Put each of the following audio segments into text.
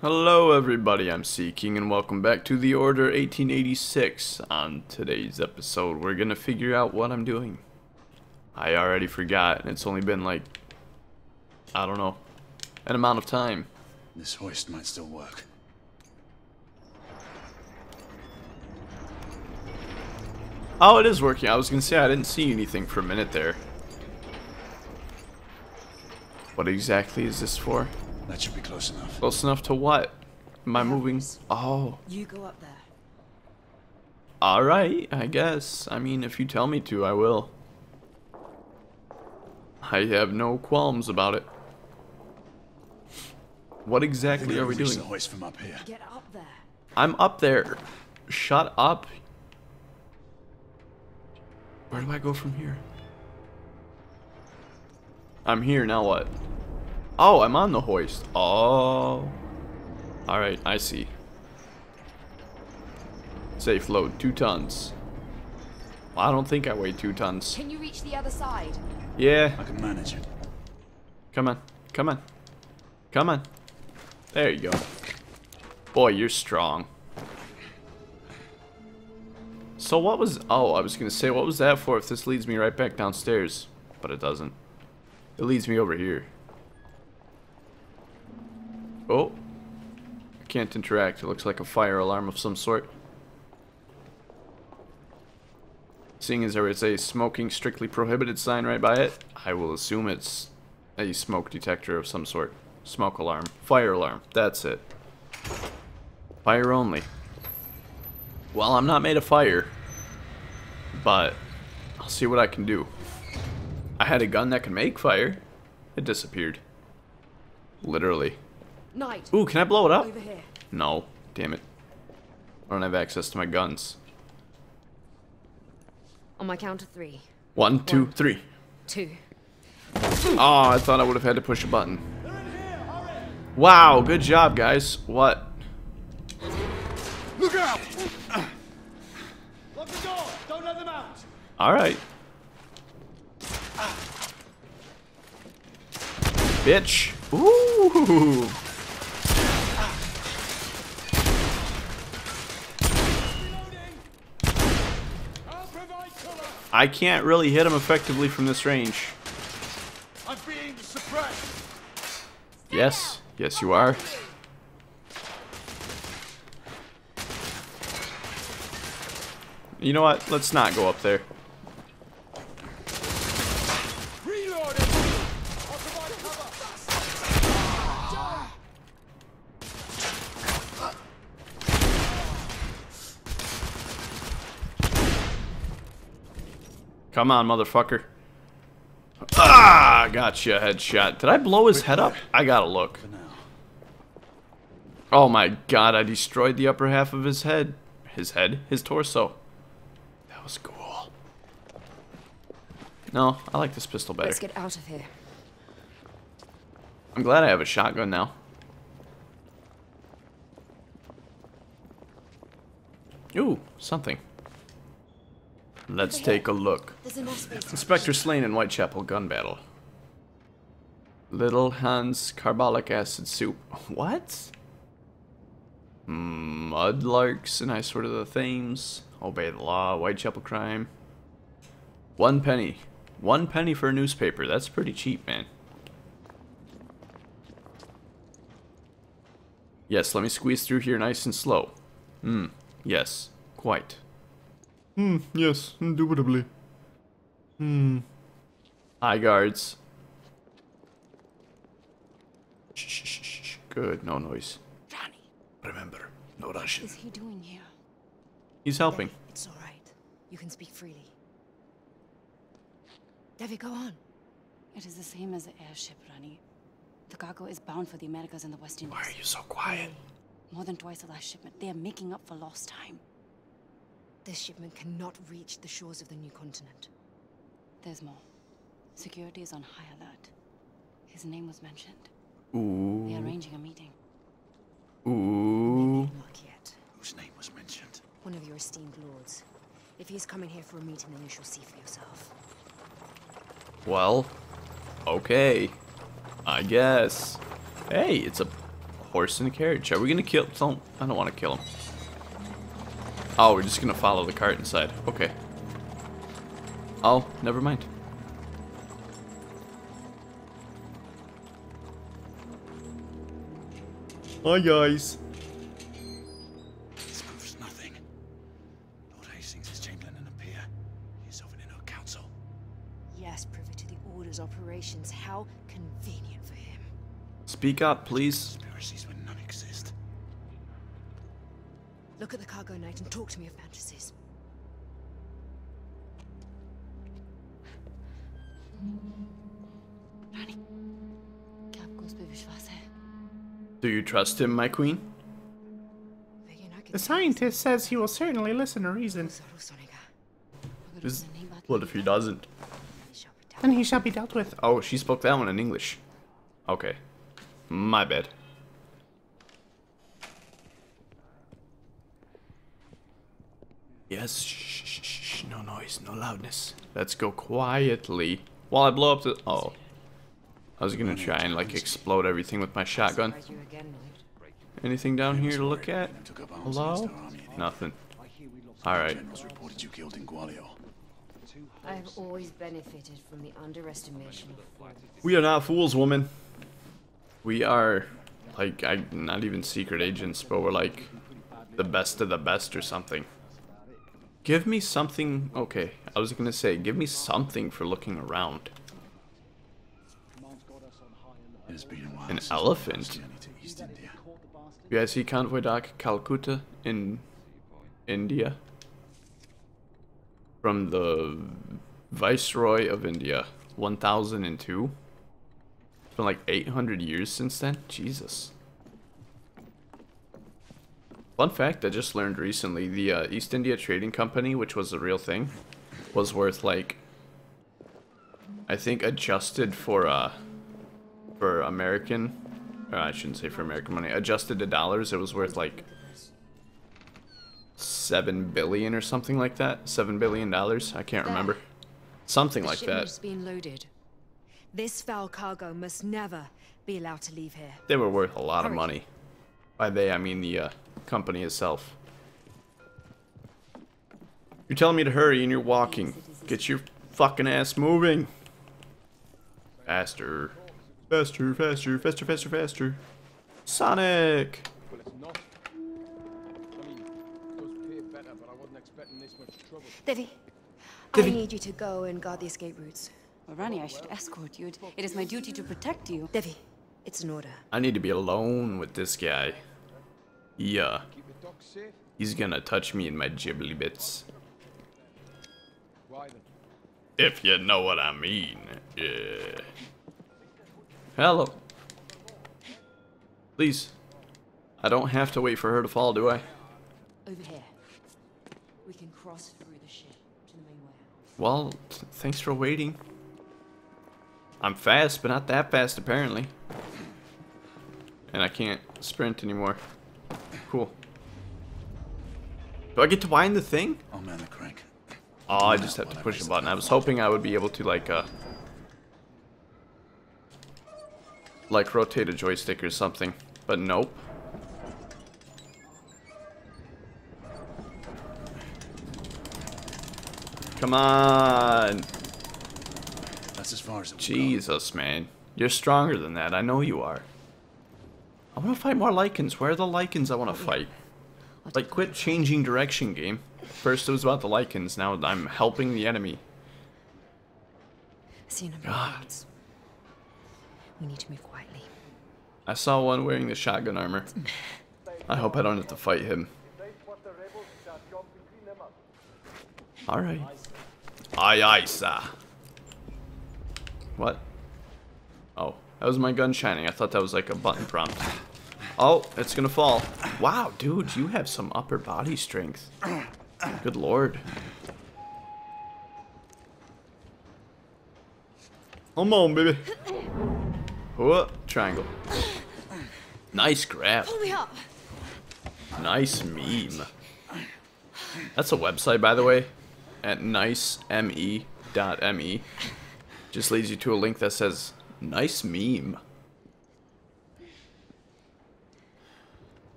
Hello everybody, I'm Seeking and welcome back to The Order 1886. On today's episode, we're gonna figure out what I'm doing. I already forgot, and it's only been like, I don't know, an amount of time. This hoist might still work. Oh, it is working. I was gonna say I didn't see anything for a minute there. What exactly is this for? That should be close enough. Close enough to what? Am I moving? Oh. You go up there. Alright, I guess. I mean, if you tell me to, I will. I have no qualms about it. What exactly are we doing? the hoist from up here. Get up there. I'm up there. Shut up. Where do I go from here? I'm here, now what? Oh, I'm on the hoist. Oh. Alright, I see. Safe load, two tons. Well, I don't think I weigh two tons. Can you reach the other side? Yeah, I can manage it. come on, come on, come on. There you go. Boy, you're strong. So what was... Oh, I was going to say, what was that for if this leads me right back downstairs? But it doesn't. It leads me over here. Oh. I can't interact. It looks like a fire alarm of some sort. Seeing as there is a smoking strictly prohibited sign right by it, I will assume it's a smoke detector of some sort. Smoke alarm. Fire alarm. That's it. Fire only. Well, I'm not made of fire. But I'll see what I can do. I had a gun that can make fire. It disappeared. Literally. Knight. Ooh, can I blow it up? Over here. No. Damn it. I don't have access to my guns. On my count of three. One, two, One. three. Two. Oh, I thought I would have had to push a button. Wow, good job, guys. What? Look out! Lock the door! Don't let them out! Alright. Bitch. Ooh. Reloading! I'll provide cover! I can't really hit him effectively from this range. I'm being suppressed! Yes. Yes, you are. You know what? Let's not go up there. Reloading! I'll provide cover! Come on, motherfucker. Ah, gotcha, headshot. Did I blow his head up? I gotta look. Oh my god, I destroyed the upper half of his head. His head? His torso. That was cool. No, I like this pistol better. Let's get out of here. I'm glad I have a shotgun now. Ooh, something. Let's take a look. There's a mess space. Inspector slain in Whitechapel gun battle. Little Hans carbolic acid soup. What? Mudlarks and I sort of the themes. Obey the law. Whitechapel crime. One penny. One penny for a newspaper. That's pretty cheap, man. Yes, let me squeeze through here nice and slow. Hmm. Yes. Quite. Hmm. Yes. Indubitably. Hmm. Hi, guards. Shh, shh, shh, shh. Good, no noise. Johnny. Remember, no rushing. Is he doing here? He's helping. Devi, it's all right. You can speak freely. Devi, go on. It is the same as the airship, Rani. The cargo is bound for the Americas and the West Indies. Why are you so quiet? More than twice the last shipment. They are making up for lost time. This shipment cannot reach the shores of the new continent. There's more. Security is on high alert. His name was mentioned. Ooh. They are arranging a meeting. Ooh. Not yet. Whose name was mentioned? One of your esteemed lords. If he's coming here for a meeting, then you shall see for yourself. Well, okay. I guess. Hey, it's a horse and a carriage. Are we gonna kill? Don't. I don't want to kill him. Oh, we're just gonna follow the cart inside. Okay. Oh, never mind. Hi guys. This proves nothing. Lord Hastings is Chamberlain and a peer. He's of an inner council. Yes, privy to the Order's operations. How convenient for him. Speak up, please. night and talk to me of fantasies. Do you trust him, my queen? The scientist says he will certainly listen to reason. What if he doesn't? Then he shall be dealt with. Oh, she spoke that one in English. Okay. My bad. Yes, shh, shh, shh, shh, no noise, no loudness. Let's go quietly. While I blow up the... Oh. I was gonna try and, like, explode everything with my shotgun. Surprise you again, Knight. Anything down here to look at? And took up arms against Hello? Nothing. Alright. Generals reported you killed in Gwalior. I have always benefited from the underestimation. We are not fools, woman. We are, like, I, not even secret agents, but we're like the best of the best or something. Give me something. Okay, I was gonna say, give me something for looking around. It has been a while An elephant? last journey to East India. You guys see Convoy Dock, Calcutta in India? From the Viceroy of India, 1002. It's been like 800 years since then? Jesus. Fun fact I just learned recently the uh, East India Trading Company, which was a real thing, was worth like. I think adjusted for uh, for American, or I shouldn't say for American money, adjusted to dollars, it was worth like seven billion or something like that. Seven billion dollars. I can't remember. Something The like that. that. is being loaded. This foul cargo must never be allowed to leave here. They were worth a lot of money. By they, I mean the uh, company itself. You're telling me to hurry and you're walking. Get your fucking ass moving. Faster. Faster, faster, faster, faster, faster. Sonic! Well, it's not. I mean, it does pay better, but I wasn't expecting this much trouble. Devi, Devi. I need you to go and guard the escape routes. well, Rani I should escort you it, it is my duty to protect you Devi, it's an order. I need to be alone with this guy. Yeah, Keep the dock safe? he's gonna touch me in my ghibli bits. If you know what I mean. Yeah. Hello. Please. I don't have to wait for her to fall, do I? Over here. We can cross through the ship to the main warehouse. Well, thanks for waiting. I'm fast, but not that fast, apparently. And I can't sprint anymore. Cool. Do I get to wind the thing? I'll man the crank. Oh, I just have to push a button. I was hoping I would be able to, like, uh... Like, rotate a joystick or something. But nope. Come on! That's as far as it will go. Jesus, man. You're stronger than that. I know you are. I want to fight more Lycans. Where are the Lycans I want to fight? Like, quit changing direction, game. First it was about the Lycans, now I'm helping the enemy. I see a number God. We need to move quietly. I saw one wearing the shotgun armor. I hope I don't have to fight him. Alright. Aye, aye, sir. What? Oh, that was my gun shining. I thought that was like a button prompt. Oh, it's gonna fall. Wow, dude, you have some upper body strength. Good lord. Come on, baby. Whoa, triangle. Nice grab. Me! Nice meme. That's a website, by the way, at niceme.me. Just leads you to a link that says, nice meme.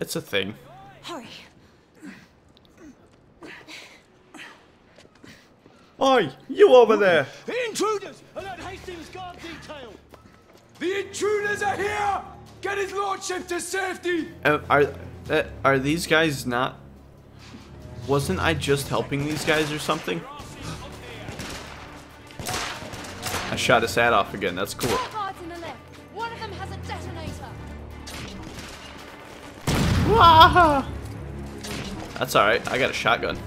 It's a thing. Hurry. Oi, you over there! The intruders! Alert Hastings guard detail! The intruders are here! Get his lordship to safety! Uh, are uh, are these guys not? Wasn't I just helping these guys or something? I shot his hat off again. That's cool. That's all right. I got a shotgun.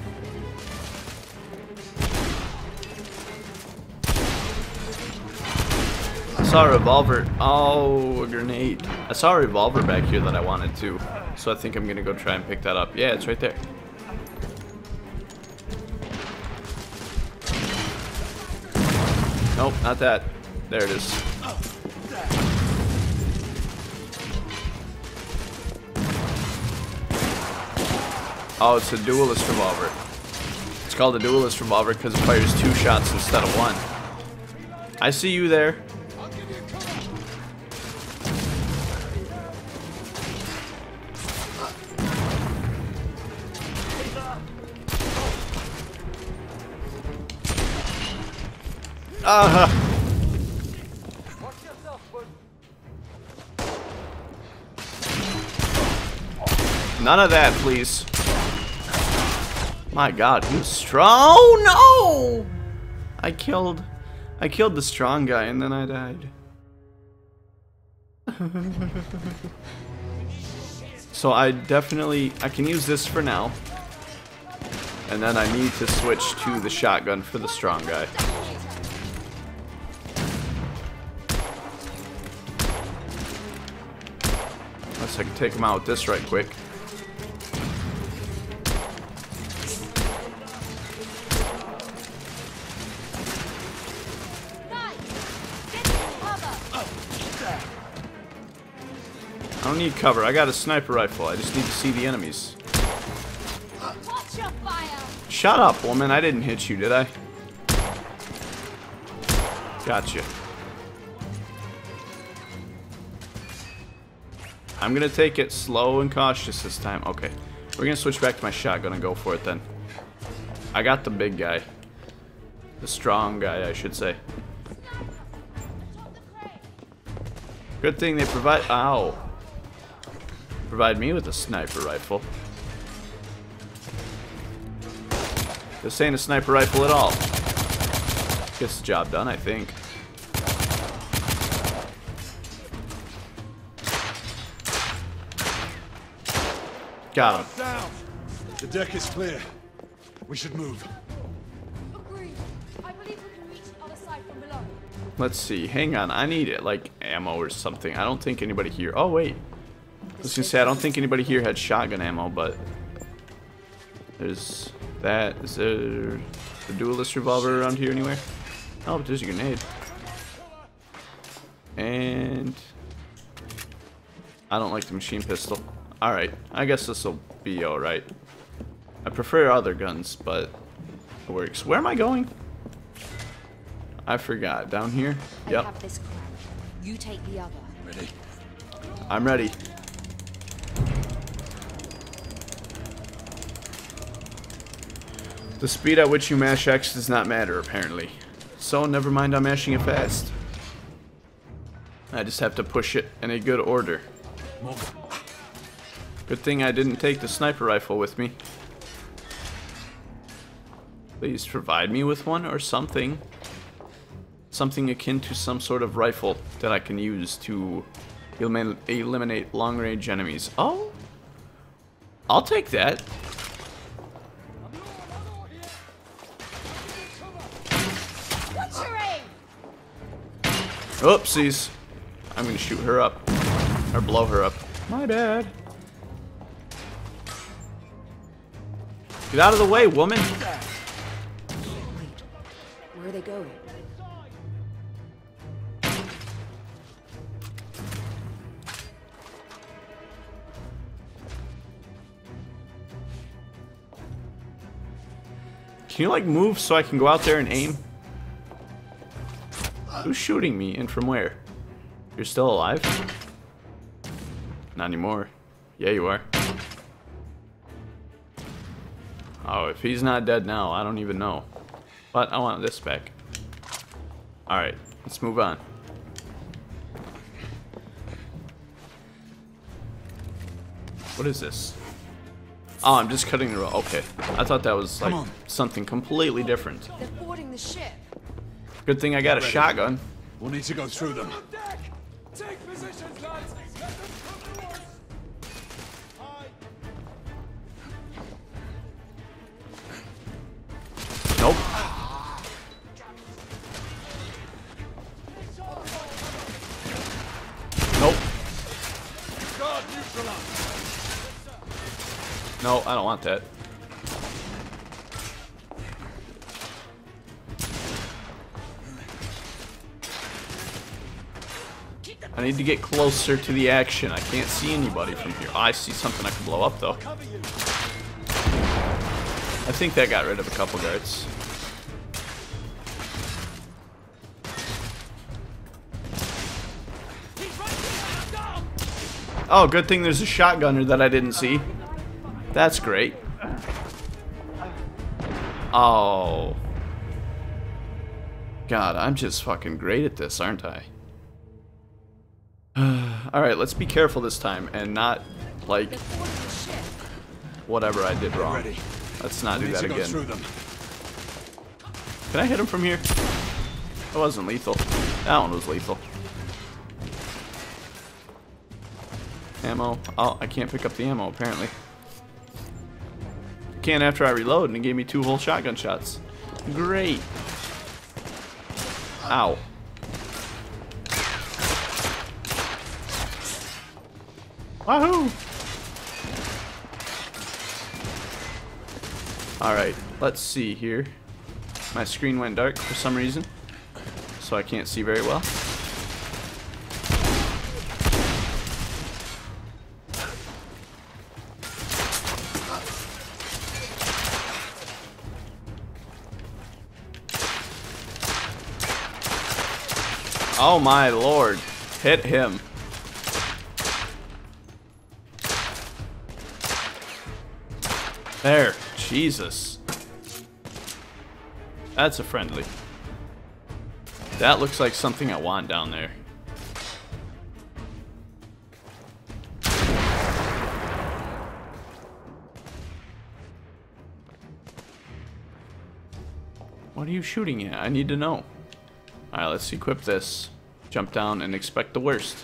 I saw a revolver. Oh, a grenade. I saw a revolver back here that I wanted to. So I think I'm gonna go try and pick that up. Yeah, it's right there. Nope, not that. There it is. Oh, it's a duelist revolver. It's called a duelist revolver because it fires two shots instead of one. I see you there. Ah! None of that, please. My god, who's strong? Oh no! I killed I killed the strong guy and then I died. so I definitely I can use this for now. And then I need to switch to the shotgun for the strong guy. Unless I can take him out with this right quick. Need cover. I got a sniper rifle. I just need to see the enemies. Watch your fire. Shut up, woman. I didn't hit you, did I? Gotcha. I'm gonna take it slow and cautious this time. Okay. We're gonna switch back to my shotgun and go for it then. I got the big guy. The strong guy, I should say. Good thing they provide- ow. Provide me with a sniper rifle. This ain't a sniper rifle at all. Gets the job done, I think. Got him. Down! The deck is clear. We should move. Agreed. I believe we can reach the other side from below. Let's see. Hang on. I need it, like ammo or something. I don't think anybody here. Oh wait. I was gonna say I don't think anybody here had shotgun ammo, but there's that. Is there a duelist revolver around here anywhere? Oh, but there's a grenade. And I don't like the machine pistol. All right. I guess this will be all right. I prefer other guns, but it works. Where am I going? I forgot. Down here? I Yep. have this crown. You take the other. Ready? I'm ready. The speed at which you mash X does not matter, apparently. So never mind I'm mashing it fast. I just have to push it in a good order. Good thing I didn't take the sniper rifle with me. Please provide me with one or something. Something akin to some sort of rifle that I can use to elimin- eliminate long-range enemies. Oh, I'll take that. Oopsies. I'm gonna shoot her up. Or blow her up. My bad. Get out of the way, woman. Where are they going? Can you like move so I can go out there and aim? Uh, who's shooting me and from where? You're still alive? Not anymore. Yeah, you are. Oh, if he's not dead now, I don't even know. But I want this back. Alright, let's move on. What is this? Oh, I'm just cutting the road. Okay. I thought that was like something completely different. They're boarding the ship. Good thing I got a shotgun. We'll need to go through them. Deck! Take positions, lads! Let them come to us! Nope. Nope. No, I don't want that. I need to get closer to the action. I can't see anybody from here. I see something I can blow up, though. I think that got rid of a couple guards. Oh, good thing there's a shotgunner that I didn't see. That's great. Oh. God, I'm just fucking great at this, aren't I? Alright, let's be careful this time and not, like, They're boarding the ship. whatever I did wrong. Let's not do that again. Can I hit him from here? That wasn't lethal. That one was lethal. Ammo. Oh, I can't pick up the ammo, apparently. can't after I reload, and it gave me two whole shotgun shots. Great. Ow. Wahoo! Alright, let's see here. My screen went dark for some reason, so I can't see very well. Oh my lord. Hit him. There. Jesus. That's a friendly. That looks like something I want down there. What are you shooting at? I need to know. Alright, let's equip this. Jump down and expect the worst.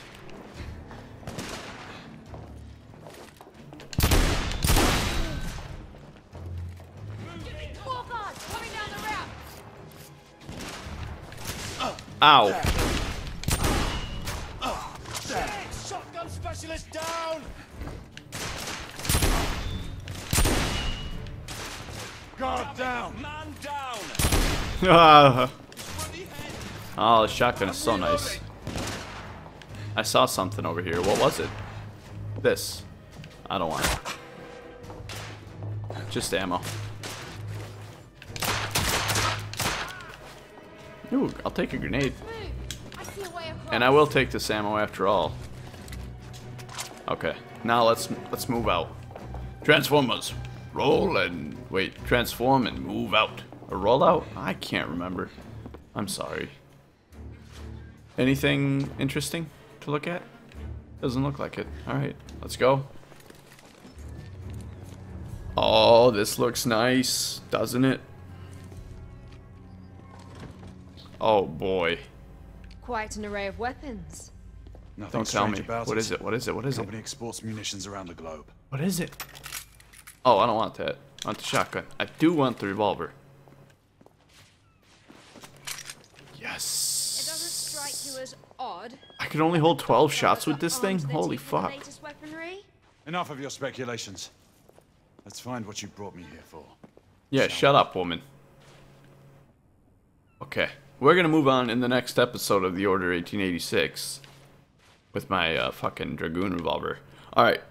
More guards coming down the ramp. Ow. Shotgun specialist down. Guard down. Man down. Ah. oh, the shotgun is so nice. I saw something over here. What was it? This. I don't want it. Just ammo. Ooh, I'll take a grenade. I see a way across. And I will take this ammo after all. Okay, now let's let's move out. Transformers, roll and wait, transform and move out. A rollout? I can't remember. I'm sorry. Anything interesting to look at? Doesn't look like it. All right, let's go. Oh, this looks nice, doesn't it? Oh boy. Quite an array of weapons. Nothing Don't tell me. about What it. is it? What is it? What is it? Company exports munitions around the globe. What is it? Oh, I don't want that. I want the shotgun. I do want the revolver. Yes. It doesn't Yes. strike you as odd. I can only hold 12 shots with this thing? Holy take for the fuck. Enough of your speculations. Let's find what you brought me here for. Yeah, shut up, woman. Okay. We're gonna move on in the next episode of the Order 1886 with my uh, fucking Dragoon revolver. Alright.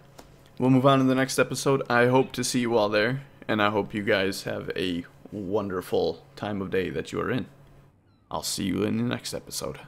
We'll move on in the next episode. I hope to see you all there, and I hope you guys have a wonderful time of day that you are in. I'll see you in the next episode.